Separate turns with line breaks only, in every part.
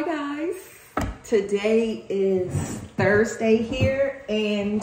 Hi guys. Today is Thursday here and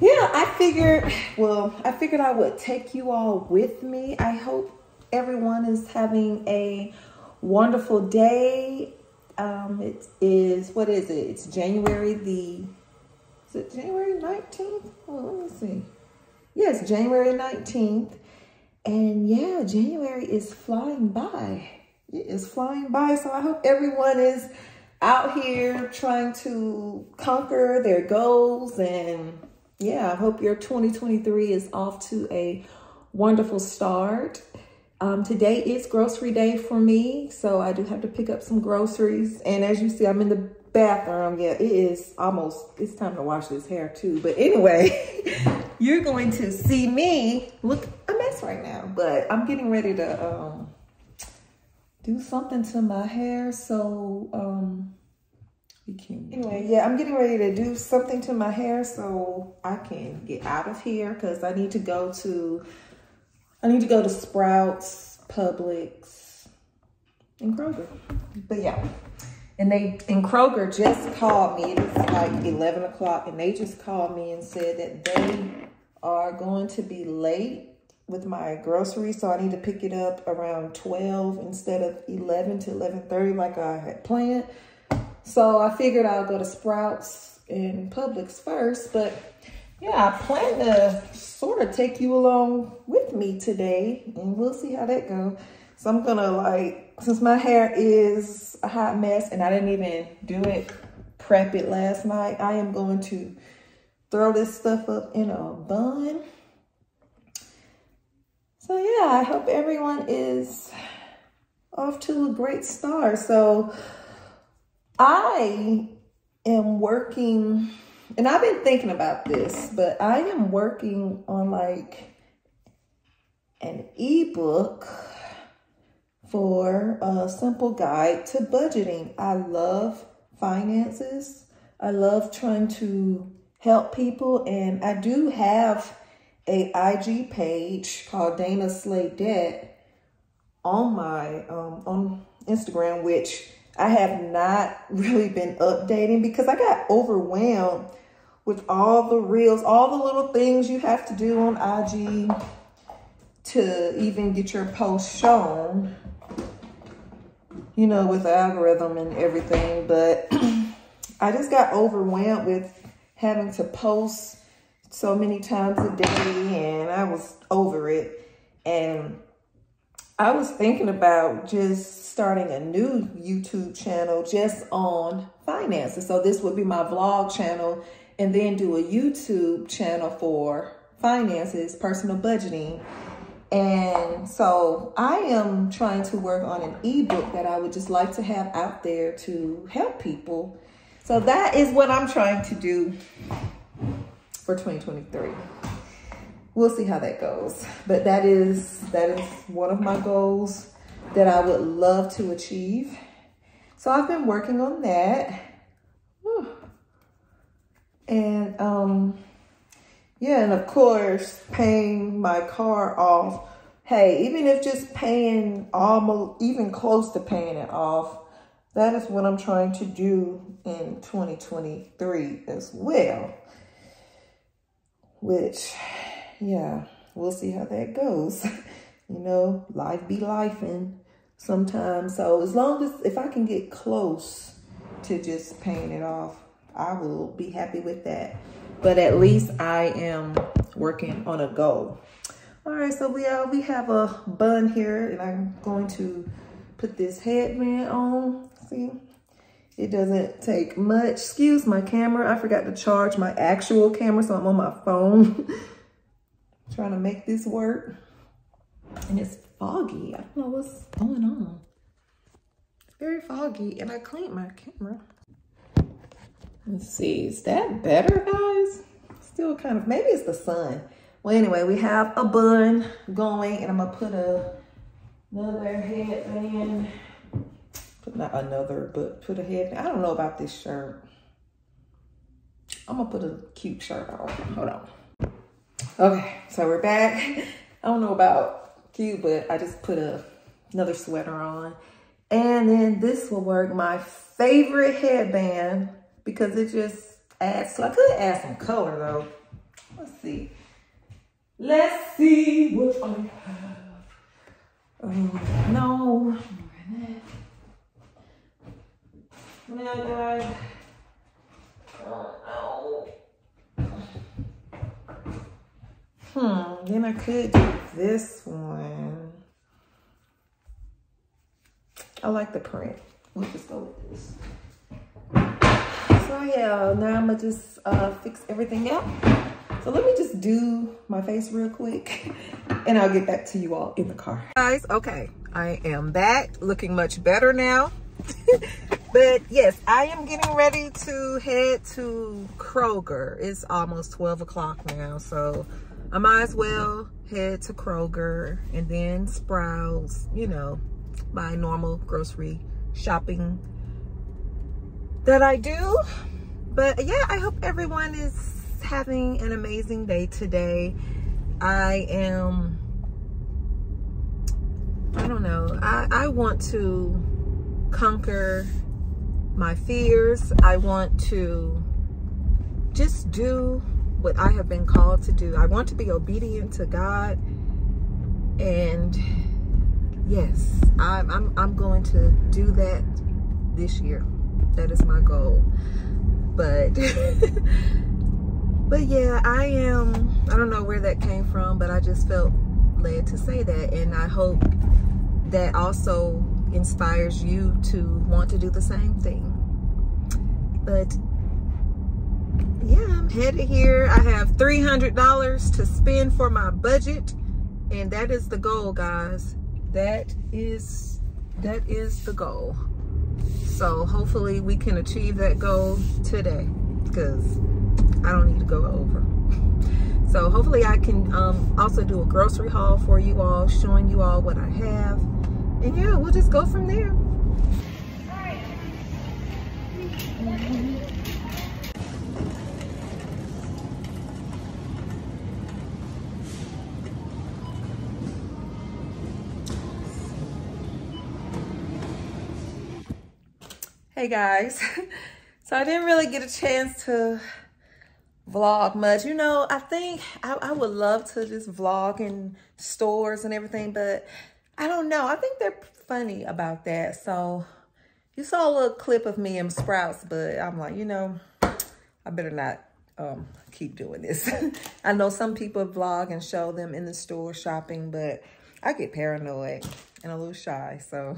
yeah, I figured, well, I figured I would take you all with me. I hope everyone is having a wonderful day. Um, it is, what is it? It's January the, is it January 19th? Oh, let me see. Yes, January 19th. And yeah, January is flying by is flying by. So I hope everyone is out here trying to conquer their goals. And yeah, I hope your 2023 is off to a wonderful start. Um, today is grocery day for me, so I do have to pick up some groceries. And as you see, I'm in the bathroom. Yeah, it is almost, it's time to wash this hair too. But anyway, you're going to see me look a mess right now. But I'm getting ready to um, do something to my hair so um we can anyway yeah i'm getting ready to do something to my hair so i can get out of here because i need to go to i need to go to sprouts publix and kroger. But yeah. And they and kroger just called me. It's like 11 o'clock and they just called me and said that they are going to be late with my groceries, so I need to pick it up around 12 instead of 11 to 11.30 like I had planned. So I figured I'll go to Sprouts and Publix first, but yeah, I plan to sort of take you along with me today and we'll see how that goes. So I'm gonna like, since my hair is a hot mess and I didn't even do it, prep it last night, I am going to throw this stuff up in a bun so yeah, I hope everyone is off to a great start. So I am working, and I've been thinking about this, but I am working on like an ebook for a simple guide to budgeting. I love finances. I love trying to help people, and I do have a IG page called Dana Slay Debt on my um, on Instagram, which I have not really been updating because I got overwhelmed with all the reels, all the little things you have to do on IG to even get your post shown, you know, with the algorithm and everything. But I just got overwhelmed with having to post so many times a day and I was over it. And I was thinking about just starting a new YouTube channel just on finances. So this would be my vlog channel and then do a YouTube channel for finances, personal budgeting. And so I am trying to work on an ebook that I would just like to have out there to help people. So that is what I'm trying to do for 2023. We'll see how that goes. But that is that is one of my goals that I would love to achieve. So I've been working on that. And um yeah, and of course, paying my car off. Hey, even if just paying almost even close to paying it off, that is what I'm trying to do in 2023 as well which, yeah, we'll see how that goes. you know, life be life and sometimes. So as long as, if I can get close to just paying it off, I will be happy with that. But at least I am working on a goal. All right, so we uh, we have a bun here and I'm going to put this headband on. It doesn't take much. Excuse my camera. I forgot to charge my actual camera, so I'm on my phone. Trying to make this work. And it's foggy. I don't know what's going on. It's very foggy, and I cleaned my camera. Let's see, is that better, guys? Still kind of, maybe it's the sun. Well, anyway, we have a bun going, and I'm gonna put a, another headband Put not another, but put a head. I don't know about this shirt. I'm gonna put a cute shirt on. Hold on. Okay, so we're back. I don't know about cute, but I just put a another sweater on. And then this will work my favorite headband because it just adds, so I could add some color though. Let's see. Let's see what I have. Oh, no. Now, guys. Oh, no. Hmm, then I could do this one. I like the print. We'll just go with this. So yeah, now I'm gonna just uh, fix everything up. So let me just do my face real quick and I'll get back to you all in the car. Guys, okay, I am back looking much better now. but yes, I am getting ready to head to Kroger. It's almost 12 o'clock now, so I might as well head to Kroger and then Sprouts, you know, my normal grocery shopping that I do. But yeah, I hope everyone is having an amazing day today. I am, I don't know, I, I want to conquer my fears. I want to just do what I have been called to do. I want to be obedient to God. And yes, I'm, I'm, I'm going to do that this year. That is my goal. But, but yeah, I am, I don't know where that came from, but I just felt led to say that. And I hope that also inspires you to want to do the same thing. But yeah, I'm headed here. I have $300 to spend for my budget. And that is the goal, guys. That is, that is the goal. So hopefully we can achieve that goal today because I don't need to go over. So hopefully I can um, also do a grocery haul for you all, showing you all what I have. And yeah, we'll just go from there. Hey guys, so I didn't really get a chance to vlog much. You know, I think I, I, would love to just vlog in stores and everything, but I don't know. I think they're funny about that. So you saw a little clip of me in Sprouts, but I'm like, you know, I better not um, keep doing this. I know some people vlog and show them in the store shopping, but I get paranoid and a little shy. So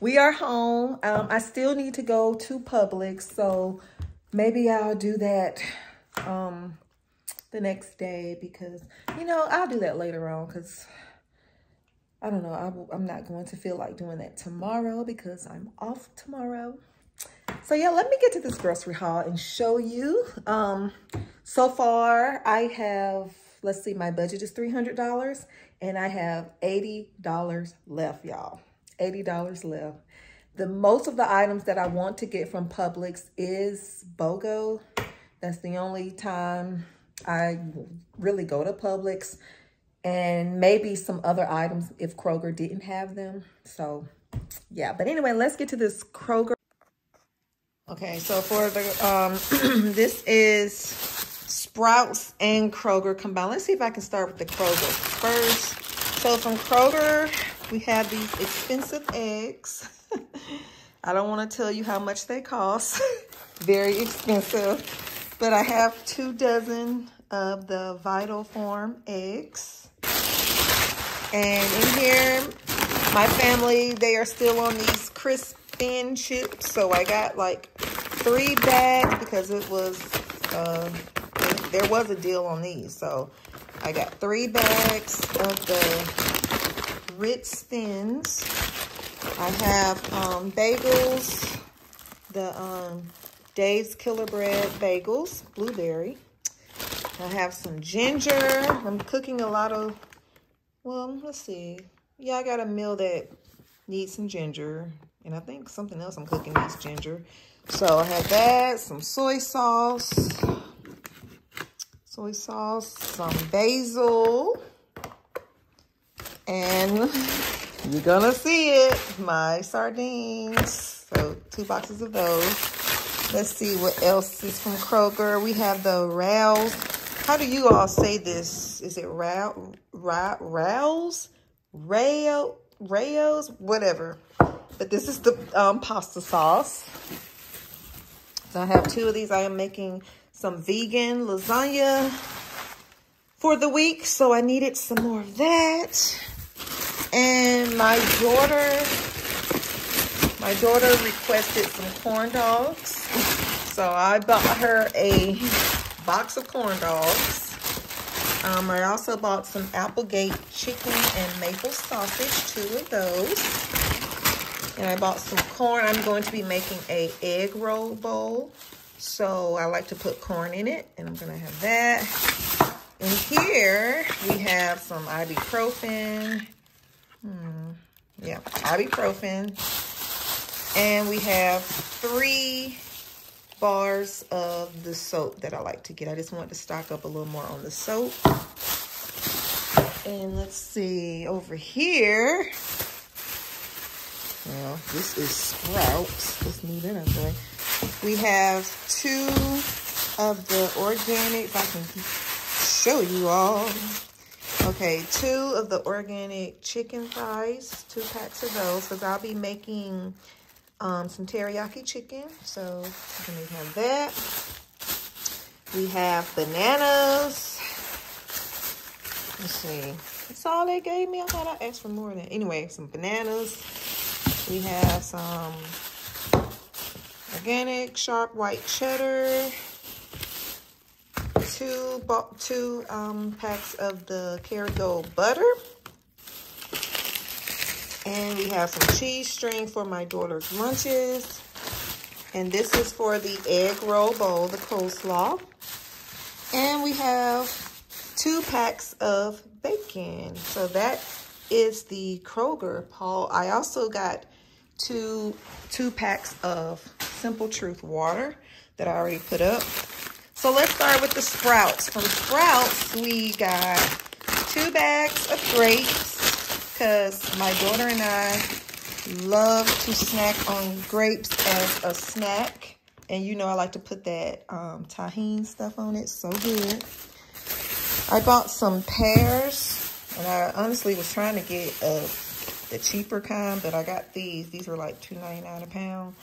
we are home. Um, I still need to go to Publix, so maybe I'll do that um, the next day because, you know, I'll do that later on because, I don't know, I, I'm not going to feel like doing that tomorrow because I'm off tomorrow. So yeah, let me get to this grocery haul and show you. Um, so far, I have, let's see, my budget is $300 and I have $80 left, y'all. $80 left. The most of the items that I want to get from Publix is BOGO. That's the only time I really go to Publix. And maybe some other items if Kroger didn't have them. So, yeah. But anyway, let's get to this Kroger. Okay, so for the, um, this is Sprouts and Kroger combined. Let's see if I can start with the Kroger first. So from Kroger, we have these expensive eggs. I don't want to tell you how much they cost. Very expensive. But I have two dozen of the Vital Farms eggs. And in here, my family, they are still on these crisp thin chips. So I got like three bags because it was, uh, there was a deal on these. So I got three bags of the Ritz Thins. I have um, bagels, the um, Dave's Killer Bread bagels, blueberry. I have some ginger. I'm cooking a lot of, well, let's see. Yeah, I got a meal that needs some ginger. And I think something else I'm cooking needs ginger. So I have that, some soy sauce, soy sauce, some basil, and You're gonna see it. My sardines. So two boxes of those. Let's see what else is from Kroger. We have the Rouse. How do you all say this? Is it Rouse? Rouse? Rayo? Rayos? Whatever. But this is the um, pasta sauce. So I have two of these. I am making some vegan lasagna for the week. So I needed some more of that. And my daughter, my daughter requested some corn dogs. So I bought her a box of corn dogs. Um, I also bought some Applegate chicken and maple sausage, two of those. And I bought some corn. I'm going to be making a egg roll bowl. So I like to put corn in it, and I'm going to have that. And here we have some ibuprofen, Hmm. Yeah, ibuprofen. And we have three bars of the soap that I like to get. I just want to stock up a little more on the soap. And let's see, over here, well, this is Sprouts. Let's move that out the. We have two of the organic, if I can show you all, Okay, two of the organic chicken thighs, two packs of those, because I'll be making um, some teriyaki chicken. So I'm have that. We have bananas. Let's see. That's all they gave me. I thought I asked for more than. Anyway, some bananas. We have some organic sharp white cheddar two two um, packs of the Kerrygold butter. And we have some cheese string for my daughter's lunches. And this is for the egg roll bowl, the coleslaw. And we have two packs of bacon. So that is the Kroger Paul. I also got two two packs of Simple Truth water that I already put up. So let's start with the Sprouts. From Sprouts, we got two bags of grapes because my daughter and I love to snack on grapes as a snack. And you know I like to put that um, Tajín stuff on it. So good. I bought some pears. And I honestly was trying to get uh, the cheaper kind, but I got these. These were like $2.99 a pound.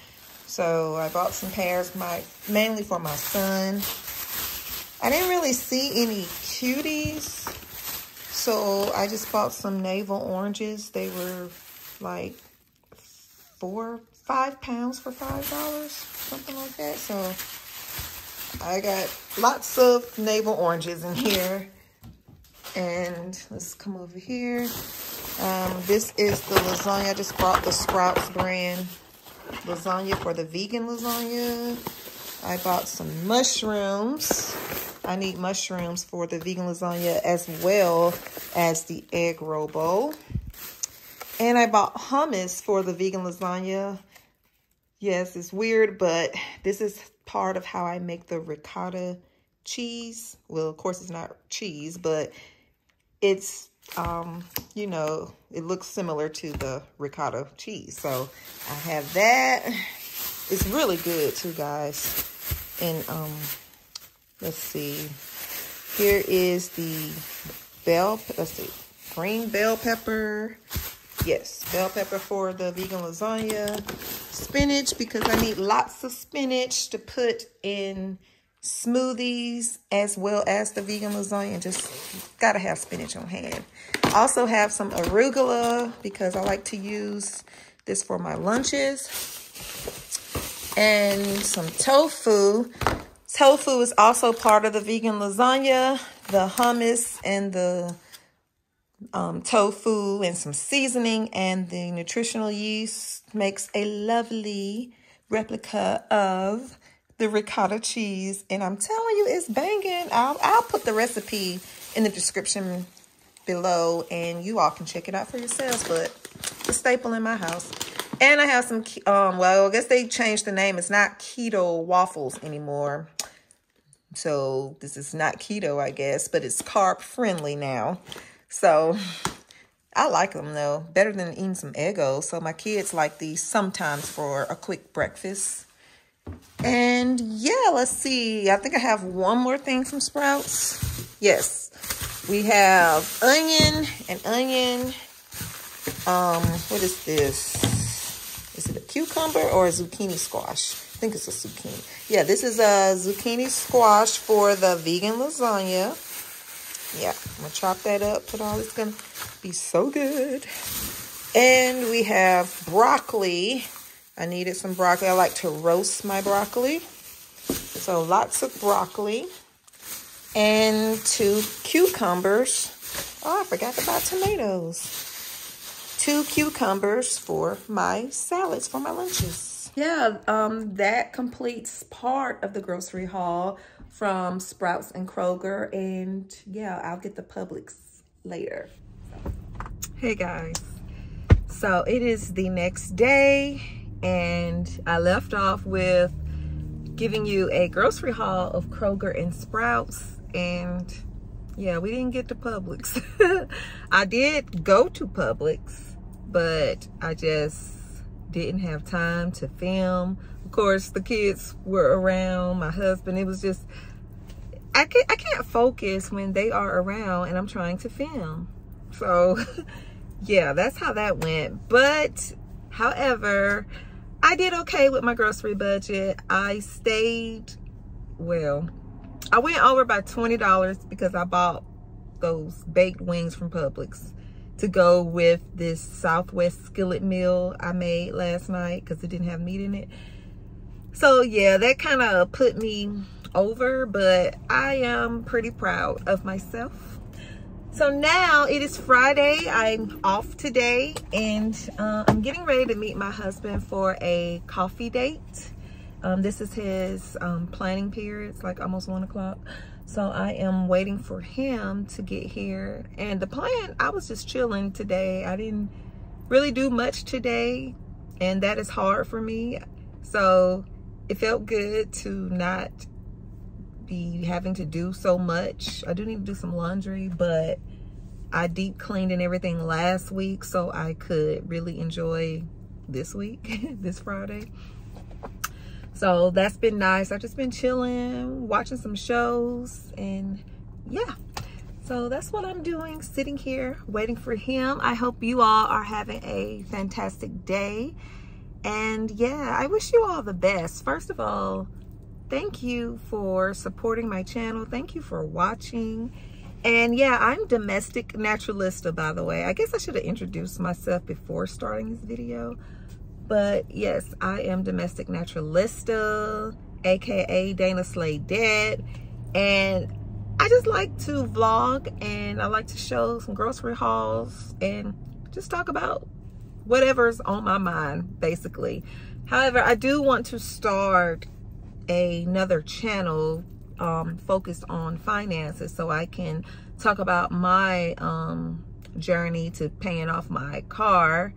So I bought some pears, my mainly for my son. I didn't really see any cuties. So I just bought some navel oranges. They were like four, five pounds for five dollars, something like that. So I got lots of navel oranges in here. And let's come over here. Um, this is the lasagna. I just bought the Sprouts brand lasagna for the vegan lasagna. I bought some mushrooms. I need mushrooms for the vegan lasagna as well as the egg roll bowl. And I bought hummus for the vegan lasagna. Yes, it's weird, but this is part of how I make the ricotta cheese. Well, of course, it's not cheese, but it's, um, you know, it looks similar to the ricotta cheese. So I have that. It's really good too, guys. And, um, Let's see. Here is the bell, let's see, green bell pepper. Yes, bell pepper for the vegan lasagna. Spinach, because I need lots of spinach to put in smoothies as well as the vegan lasagna. Just gotta have spinach on hand. Also have some arugula because I like to use this for my lunches. And some tofu. Tofu is also part of the vegan lasagna, the hummus and the um, tofu and some seasoning and the nutritional yeast makes a lovely replica of the ricotta cheese. And I'm telling you, it's banging. I'll, I'll put the recipe in the description below and you all can check it out for yourselves. But a staple in my house. And I have some, um, well, I guess they changed the name. It's not keto waffles anymore. So this is not keto, I guess, but it's carb friendly now. So I like them though, better than eating some Eggos. So my kids like these sometimes for a quick breakfast. And yeah, let's see. I think I have one more thing from Sprouts. Yes, we have onion and onion. Um, what is this? Is it a cucumber or a zucchini squash? I think it's a zucchini. Yeah, this is a zucchini squash for the vegan lasagna. Yeah, I'm to chop that up, put all, it's going to be so good. And we have broccoli. I needed some broccoli. I like to roast my broccoli. So lots of broccoli. And two cucumbers. Oh, I forgot about tomatoes. Two cucumbers for my salads, for my lunches. Yeah, um, that completes part of the grocery haul from Sprouts and Kroger. And yeah, I'll get the Publix later. Hey guys. So it is the next day and I left off with giving you a grocery haul of Kroger and Sprouts and yeah, we didn't get to Publix. I did go to Publix, but I just didn't have time to film. Of course, the kids were around, my husband. It was just, I can't, I can't focus when they are around and I'm trying to film. So, yeah, that's how that went. But, however, I did okay with my grocery budget. I stayed, well, I went over by $20 because I bought those baked wings from Publix to go with this Southwest skillet meal I made last night because it didn't have meat in it. So yeah, that kind of put me over, but I am pretty proud of myself. So now it is Friday. I'm off today and uh, I'm getting ready to meet my husband for a coffee date. Um, this is his um, planning period. It's like almost one o'clock. So I am waiting for him to get here. And the plan, I was just chilling today. I didn't really do much today. And that is hard for me. So it felt good to not be having to do so much. I do need to do some laundry, but I deep cleaned and everything last week so I could really enjoy this week, this Friday. So that's been nice. I've just been chilling, watching some shows, and yeah. So that's what I'm doing, sitting here waiting for him. I hope you all are having a fantastic day. And yeah, I wish you all the best. First of all, thank you for supporting my channel. Thank you for watching. And yeah, I'm Domestic Naturalista, by the way. I guess I should have introduced myself before starting this video. But yes, I am Domestic Naturalista, aka Dana Slay Debt. And I just like to vlog and I like to show some grocery hauls and just talk about whatever's on my mind, basically. However, I do want to start another channel um, focused on finances so I can talk about my um, journey to paying off my car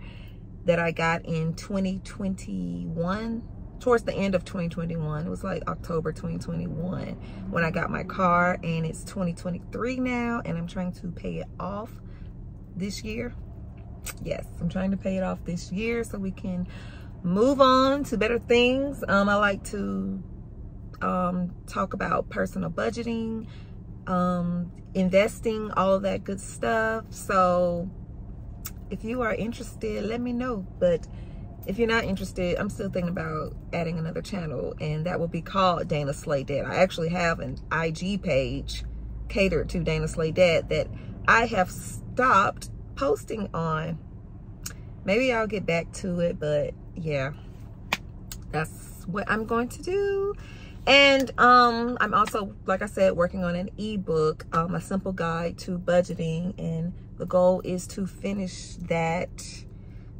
that I got in 2021 towards the end of 2021 it was like October 2021 when I got my car and it's 2023 now and I'm trying to pay it off this year. Yes I'm trying to pay it off this year so we can move on to better things. Um, I like to um, talk about personal budgeting um, investing all that good stuff. So if you are interested, let me know. But if you're not interested, I'm still thinking about adding another channel, and that will be called Dana Slay Debt. I actually have an IG page catered to Dana Slay Debt that I have stopped posting on. Maybe I'll get back to it, but yeah, that's what I'm going to do. And um, I'm also, like I said, working on an ebook, um, a simple guide to budgeting and the goal is to finish that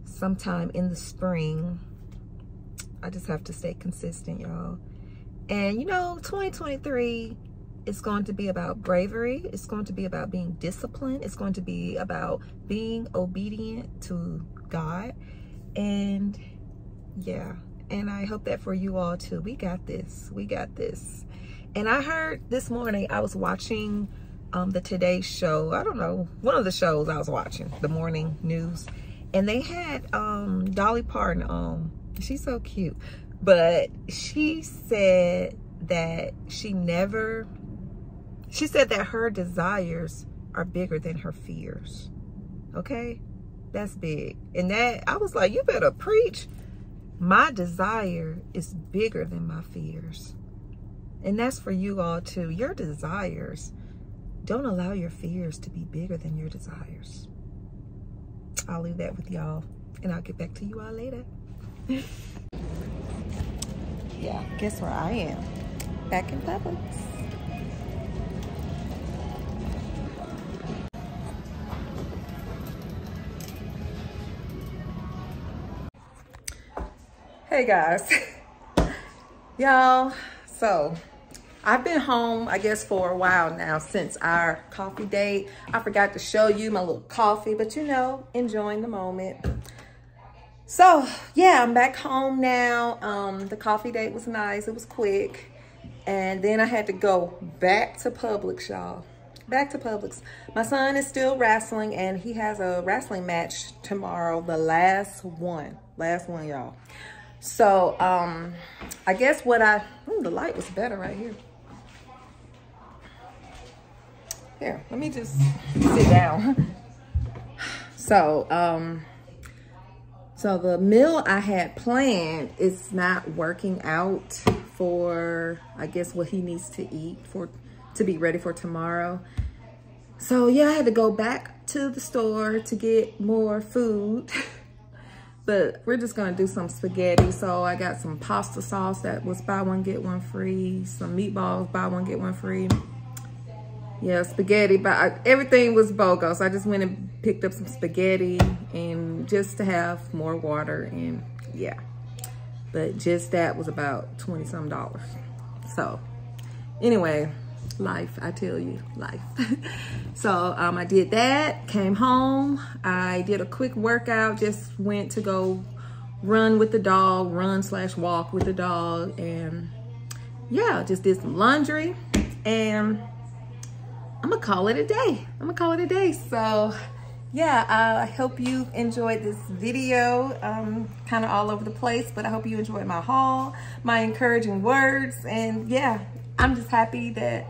sometime in the spring. I just have to stay consistent, y'all. And you know, 2023 is going to be about bravery. It's going to be about being disciplined. It's going to be about being obedient to God. And yeah, and I hope that for you all too. We got this. We got this. And I heard this morning, I was watching um, the Today Show. I don't know, one of the shows I was watching, the morning news. And they had um, Dolly Parton on. She's so cute. But she said that she never, she said that her desires are bigger than her fears. Okay? That's big. And that, I was like, you better preach. My desire is bigger than my fears. And that's for you all too. Your desires, don't allow your fears to be bigger than your desires. I'll leave that with y'all and I'll get back to you all later. yeah, guess where I am? Back in Publix. Hey guys, y'all, so I've been home, I guess, for a while now since our coffee date. I forgot to show you my little coffee, but you know, enjoying the moment. So yeah, I'm back home now. Um, the coffee date was nice, it was quick. And then I had to go back to Publix, y'all. Back to Publix. My son is still wrestling and he has a wrestling match tomorrow, the last one. Last one, y'all. So, um, I guess what I, ooh, the light was better right here. Here, let me just sit down. So, um, so the meal I had planned is not working out for, I guess, what he needs to eat for, to be ready for tomorrow. So yeah, I had to go back to the store to get more food. but we're just gonna do some spaghetti. So I got some pasta sauce that was buy one, get one free. Some meatballs, buy one, get one free. Yeah, spaghetti, but I, everything was BOGO. So I just went and picked up some spaghetti and just to have more water and yeah. But just that was about 20 some dollars. So anyway, life, I tell you, life. so um, I did that, came home. I did a quick workout, just went to go run with the dog, run slash walk with the dog. And yeah, just did some laundry and I'm gonna call it a day. I'm gonna call it a day. So yeah, I hope you enjoyed this video, um, kind of all over the place, but I hope you enjoyed my haul, my encouraging words, and yeah, I'm just happy that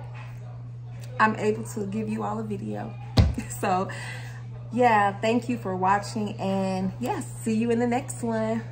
I'm able to give you all a video. so yeah, thank you for watching and yes, see you in the next one.